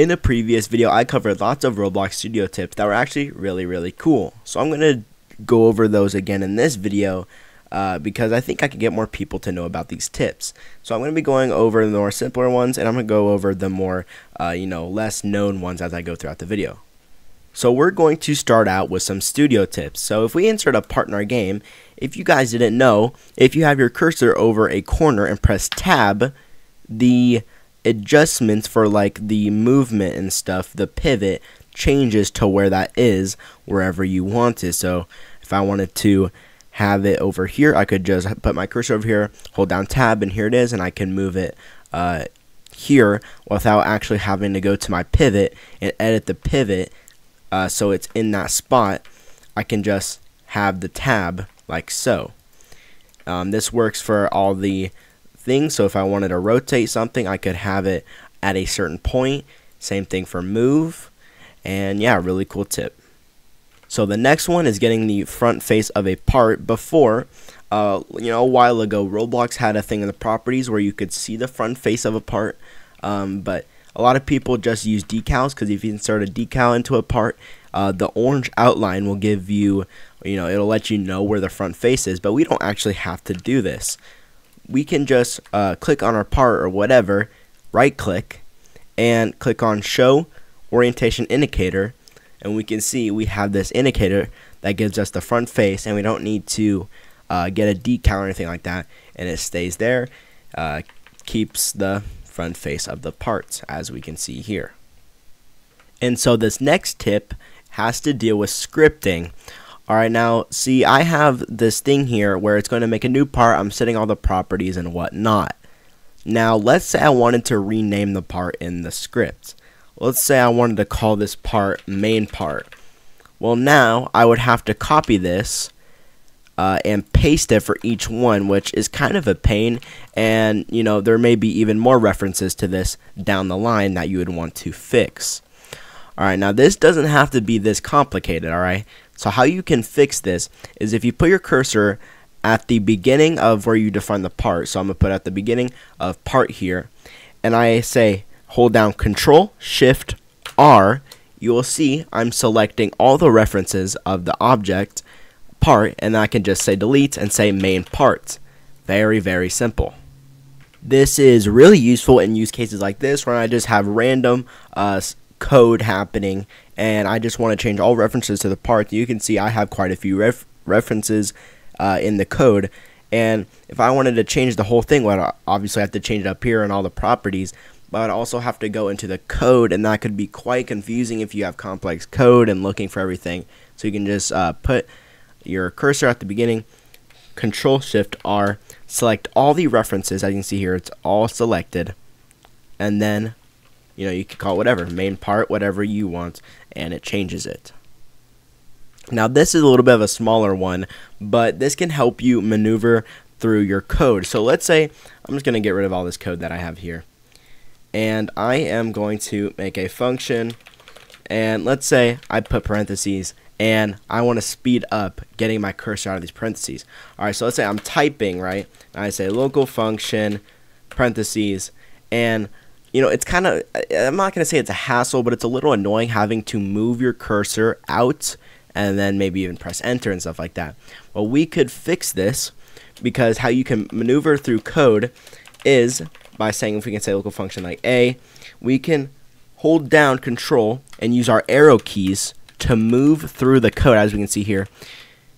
In a previous video, I covered lots of Roblox Studio tips that were actually really, really cool. So I'm going to go over those again in this video uh, because I think I can get more people to know about these tips. So I'm going to be going over the more simpler ones and I'm going to go over the more, uh, you know, less known ones as I go throughout the video. So we're going to start out with some studio tips. So if we insert a part in our game, if you guys didn't know, if you have your cursor over a corner and press tab, the adjustments for like the movement and stuff, the pivot changes to where that is wherever you want it. So if I wanted to have it over here, I could just put my cursor over here, hold down tab, and here it is, and I can move it uh, here without actually having to go to my pivot and edit the pivot uh, so it's in that spot. I can just have the tab like so. Um, this works for all the things, so if I wanted to rotate something, I could have it at a certain point. Same thing for move, and yeah, really cool tip. So the next one is getting the front face of a part. Before, uh, you know, a while ago, Roblox had a thing in the properties where you could see the front face of a part, um, but a lot of people just use decals because if you insert a decal into a part, uh, the orange outline will give you, you know, it'll let you know where the front face is, but we don't actually have to do this. We can just uh, click on our part or whatever, right click, and click on show orientation indicator, and we can see we have this indicator that gives us the front face and we don't need to uh, get a decal or anything like that and it stays there uh, keeps the front face of the parts as we can see here. And so this next tip has to deal with scripting Alright, now, see, I have this thing here where it's going to make a new part. I'm setting all the properties and whatnot. Now, let's say I wanted to rename the part in the script let's say I wanted to call this part main part. Well, now I would have to copy this uh, and paste it for each one, which is kind of a pain. And, you know, there may be even more references to this down the line that you would want to fix. Alright, now this doesn't have to be this complicated, alright? So how you can fix this is if you put your cursor at the beginning of where you define the part. So I'm going to put at the beginning of part here. And I say hold down Control Shift R, you will see I'm selecting all the references of the object part and I can just say delete and say main part. Very, very simple. This is really useful in use cases like this where I just have random uh, code happening and I just want to change all references to the part. You can see I have quite a few ref references uh, in the code and if I wanted to change the whole thing, well, obviously I have to change it up here and all the properties but I'd also have to go into the code, and that could be quite confusing if you have complex code and looking for everything. So you can just uh, put your cursor at the beginning, Control Shift R, select all the references. As you can see here, it's all selected, and then you know you can call whatever main part, whatever you want, and it changes it. Now this is a little bit of a smaller one, but this can help you maneuver through your code. So let's say I'm just going to get rid of all this code that I have here and I am going to make a function and let's say I put parentheses and I want to speed up getting my cursor out of these parentheses. Alright, so let's say I'm typing, right? And I say local function, parentheses, and you know, it's kind of, uh, I'm not going to say it's a hassle, but it's a little annoying having to move your cursor out and then maybe even press enter and stuff like that. Well, we could fix this because how you can maneuver through code is by saying if we can say local function like a, we can hold down control and use our arrow keys to move through the code as we can see here.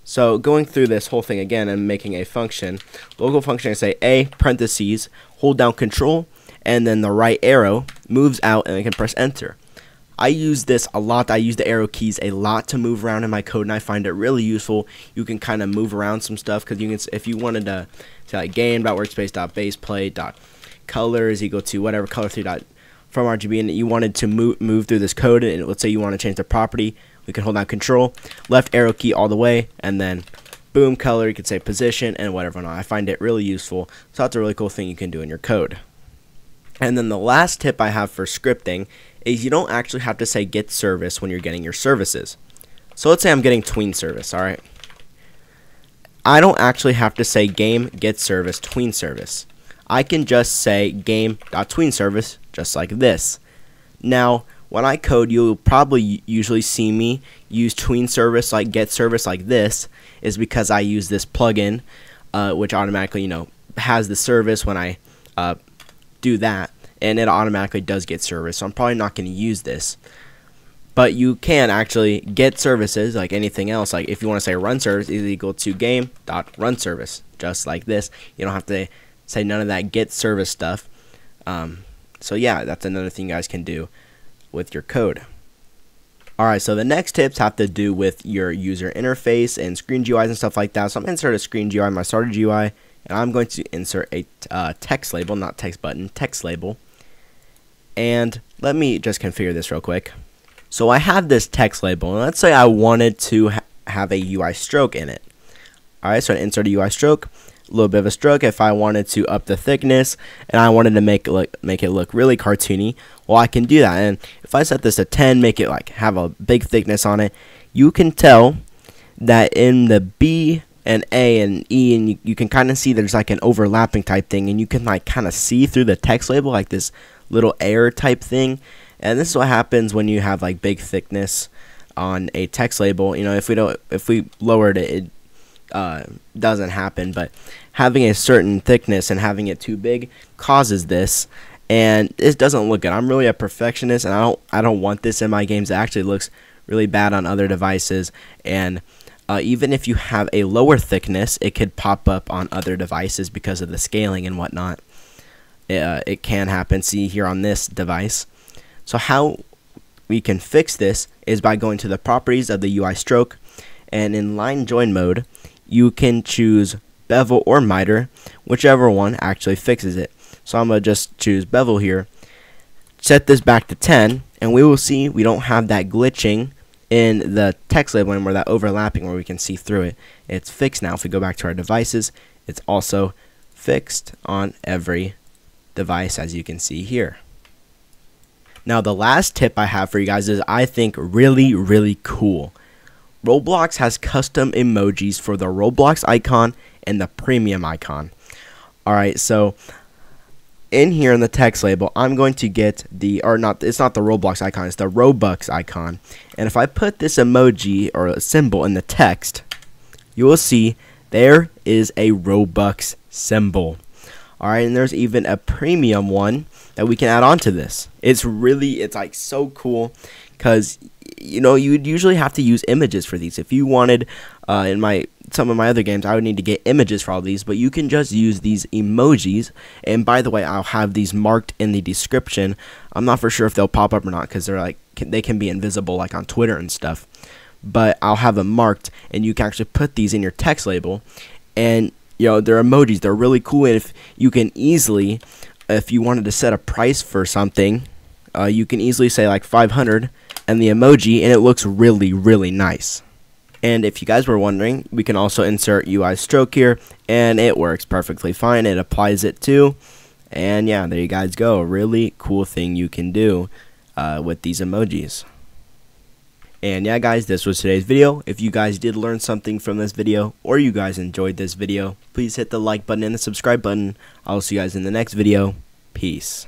So going through this whole thing again and making a function, local function I say a parentheses, hold down control, and then the right arrow moves out and I can press enter. I use this a lot. I use the arrow keys a lot to move around in my code, and I find it really useful. You can kind of move around some stuff because you can, if you wanted to, say like game.workspace.baseplate colors equal to whatever color 3 dot from RGB and you wanted to move, move through this code and let's say you want to change the property we can hold down control left arrow key all the way and then boom color you can say position and whatever not I find it really useful so that's a really cool thing you can do in your code and then the last tip I have for scripting is you don't actually have to say get service when you're getting your services. So let's say I'm getting tween service alright I don't actually have to say game get service tween service. I can just say game.tween service just like this. Now, when I code, you'll probably usually see me use tween service like get service like this is because I use this plugin, uh, which automatically, you know, has the service when I uh, do that, and it automatically does get service. So I'm probably not going to use this. But you can actually get services like anything else. Like if you want to say run service is equal to game dot run service, just like this. You don't have to say none of that get service stuff. Um, so yeah, that's another thing you guys can do with your code. Alright, so the next tips have to do with your user interface and screen GUIs and stuff like that. So I'm going to insert a screen GUI, my starter GUI, and I'm going to insert a uh, text label, not text button, text label. And let me just configure this real quick. So I have this text label, and let's say I wanted to ha have a UI stroke in it. Alright, so I insert a UI stroke, a little bit of a stroke if I wanted to up the thickness and I wanted to make it look make it look really cartoony well I can do that and if I set this to 10 make it like have a big thickness on it you can tell that in the B and A and E and you, you can kind of see there's like an overlapping type thing and you can like kind of see through the text label like this little air type thing and this is what happens when you have like big thickness on a text label you know if we don't if we lowered it, it uh, doesn't happen, but having a certain thickness and having it too big causes this, and it doesn't look good. I'm really a perfectionist, and I don't I don't want this in my games. It actually looks really bad on other devices, and uh, even if you have a lower thickness, it could pop up on other devices because of the scaling and whatnot. Uh, it can happen. See here on this device. So how we can fix this is by going to the properties of the UI stroke, and in line join mode, you can choose bevel or miter, whichever one actually fixes it. So I'm going to just choose bevel here, set this back to 10, and we will see we don't have that glitching in the text label where that overlapping where we can see through it. It's fixed now. If we go back to our devices, it's also fixed on every device as you can see here. Now the last tip I have for you guys is I think really, really cool. Roblox has custom emojis for the Roblox icon and the premium icon. Alright, so in here in the text label, I'm going to get the, or not, it's not the Roblox icon, it's the Robux icon. And if I put this emoji or a symbol in the text, you will see there is a Robux symbol. Alright, and there's even a premium one that we can add on to this. It's really, it's like so cool because you know you would usually have to use images for these. If you wanted uh, in my some of my other games, I would need to get images for all these, but you can just use these emojis. And by the way, I'll have these marked in the description. I'm not for sure if they'll pop up or not because they're like can, they can be invisible like on Twitter and stuff. But I'll have them marked, and you can actually put these in your text label, and you know they're emojis. They're really cool, and if you can easily, if you wanted to set a price for something, uh, you can easily say like 500 and the emoji, and it looks really, really nice. And if you guys were wondering, we can also insert UI stroke here, and it works perfectly fine. It applies it too. And yeah, there you guys go. Really cool thing you can do uh, with these emojis. And yeah, guys, this was today's video. If you guys did learn something from this video, or you guys enjoyed this video, please hit the like button and the subscribe button. I'll see you guys in the next video. Peace.